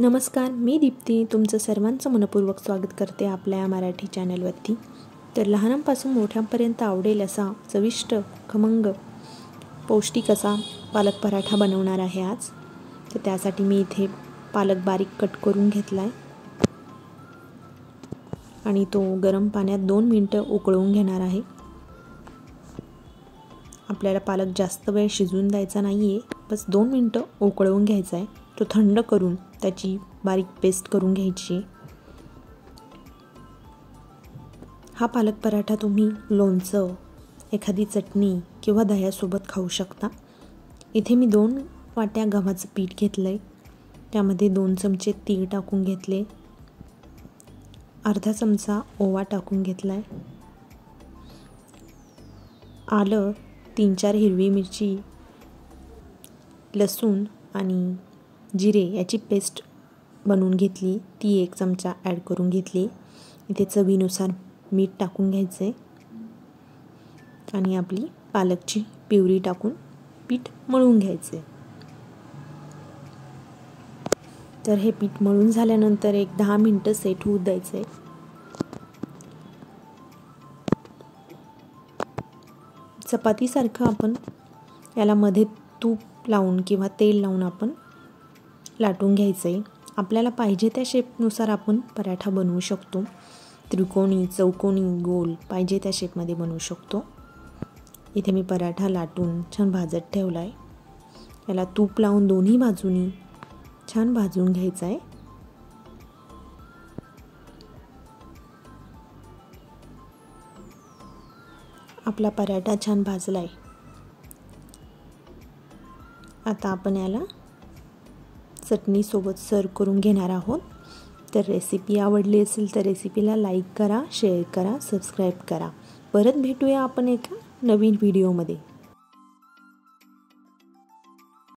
नमस्कार मी दीप्ती. तुमचं सर्वांचं मनपूर्वक स्वागत करते आपल्या मराठी चॅनलवरती. तर लहानांपासून मोठ्यांपर्यंत आवडेल असा चविष्ट खमंग पौष्टिक असा पालक पराठा बनवणार आहे आज. तर त्यासाठी मी इथे पालक बारीक कट करून घेतला आहे आणि तो गरम पाण्यात दोन मिनटं उकळवून घेणार आहे. आपल्याला पालक जास्त वेळ शिजवून द्यायचा नाही आहे बस दोन मिनटं उकळवून घ्यायचा आहे तो थंड करून त्याची बारीक पेस्ट करून घ्यायची. हा पालक पराठा तुम्ही लोणचं एखादी चटणी किंवा दह्यासोबत खाऊ शकता. इथे मी दोन वाट्या गव्हाचं पीठ घेतलं आहे त्यामध्ये दोन चमचे तीळ टाकून घेतले. अर्धा चमचा ओवा टाकून घेतला आहे आलं तीन चार हिरवी मिरची लसूण आणि जिरे याची पेस्ट बनवून घेतली. ती एक चमचा ॲड करून घेतली. इथे चवीनुसार मीठ टाकून घ्यायचं आहे आणि आपली पालकची पिवरी टाकून पीठ मळून घ्यायचं आहे तर हे पीठ मळून झाल्यानंतर एक दहा मिनटं सेट होऊ द्यायचं आहे चपातीसारखं आपण याला मध्ये तूप लावून किंवा तेल लावून आपण लाटून घ्यायचं आहे आपल्याला पाहिजे त्या शेपनुसार आपण पराठा बनवू शकतो. त्रिकोणी चौकोणी गोल पाहिजे त्या शेपमध्ये बनवू शकतो. इथे मी पराठा लाटून छान भाजत ठेवला आहे याला तूप लावून दोन्ही बाजूनी छान भाजून घ्यायचं आहे आपला पराठा छान भाजला आहे आता आपण याला चटणीसोबत सर्व करून घेणार आहोत. तर रेसिपी आवडली असेल तर रेसिपीला लाईक करा शेअर करा सबस्क्राईब करा. परत भेटूया आपण एका नवीन व्हिडिओमध्ये